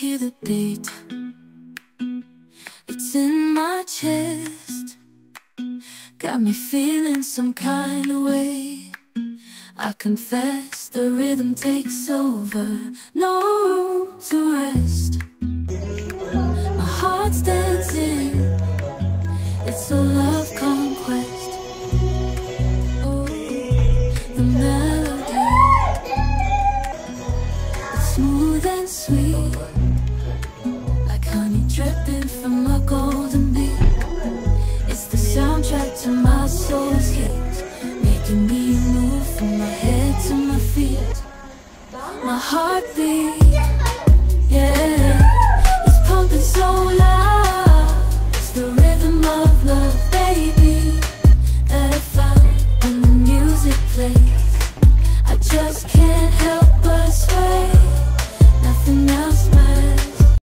hear the beat. It's in my chest. Got me feeling some kind of way. I confess the rhythm takes over. No room to rest. My heart's dancing It's a love conquest. Oh, the melody. It's smooth and sweet. It's the soundtrack to my soul's hit Making me move from my head to my feet. My heartbeat.